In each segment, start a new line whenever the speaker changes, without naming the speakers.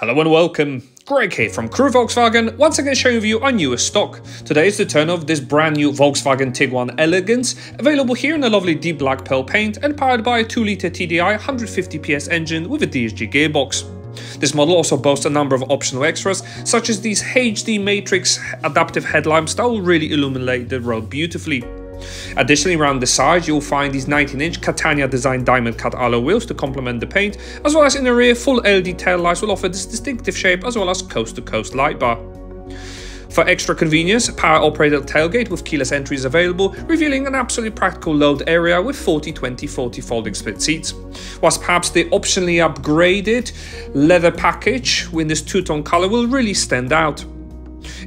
Hello and welcome. Greg here from Crewe Volkswagen, once again showing you our newest stock. Today is the turn of this brand new Volkswagen Tiguan Elegance, available here in a lovely deep black pearl paint and powered by a 2-litre TDI 150 PS engine with a DSG gearbox. This model also boasts a number of optional extras, such as these HD Matrix adaptive headlamps that will really illuminate the road beautifully. Additionally, around the sides, you'll find these 19-inch Catania designed diamond cut alloy wheels to complement the paint, as well as in the rear, full LED tail lights will offer this distinctive shape, as well as coast-to-coast -coast light bar. For extra convenience, power-operated tailgate with keyless entry is available, revealing an absolutely practical load area with 40-20-40 folding split seats. Whilst perhaps the optionally upgraded leather package with this two-tone color will really stand out.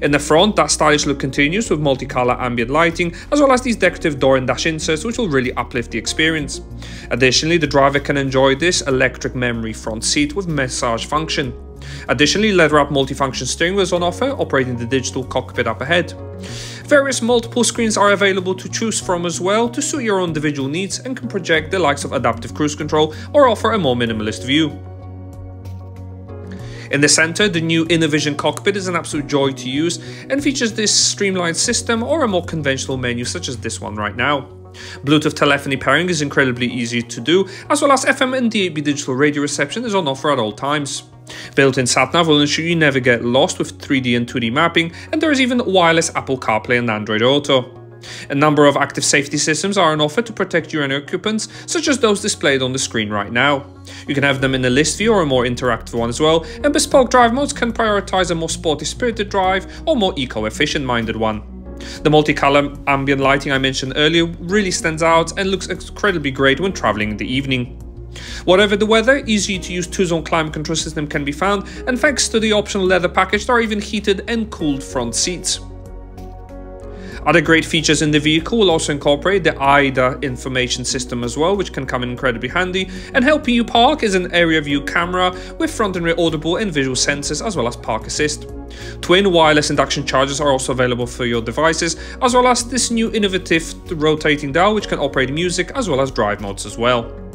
In the front, that stylish look continues with multicolour ambient lighting, as well as these decorative door and dash inserts which will really uplift the experience. Additionally, the driver can enjoy this electric memory front seat with massage function. Additionally, leather-wrapped multifunction steering wheel is on offer, operating the digital cockpit up ahead. Various multiple screens are available to choose from as well to suit your individual needs and can project the likes of adaptive cruise control or offer a more minimalist view. In the center, the new Innovision cockpit is an absolute joy to use and features this streamlined system or a more conventional menu such as this one right now. Bluetooth telephony pairing is incredibly easy to do, as well as FM and DAB digital radio reception is on offer at all times. Built-in SatNav will ensure you never get lost with 3D and 2D mapping, and there is even wireless Apple CarPlay and Android Auto. A number of active safety systems are on offer to protect you and occupants, such as those displayed on the screen right now. You can have them in a list view or a more interactive one as well, and bespoke drive modes can prioritize a more sporty spirited drive or more eco-efficient minded one. The multicolor ambient lighting I mentioned earlier really stands out and looks incredibly great when traveling in the evening. Whatever the weather, easy to use two-zone climate control system can be found, and thanks to the optional leather package, there are even heated and cooled front seats. Other great features in the vehicle will also incorporate the AIDA information system as well, which can come in incredibly handy, and helping you park is an area view camera with front and rear audible and visual sensors as well as park assist. Twin wireless induction chargers are also available for your devices, as well as this new innovative rotating dial which can operate music as well as drive modes as well.